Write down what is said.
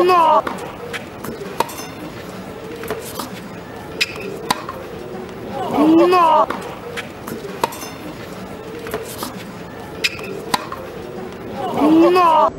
うまっうまっうまっう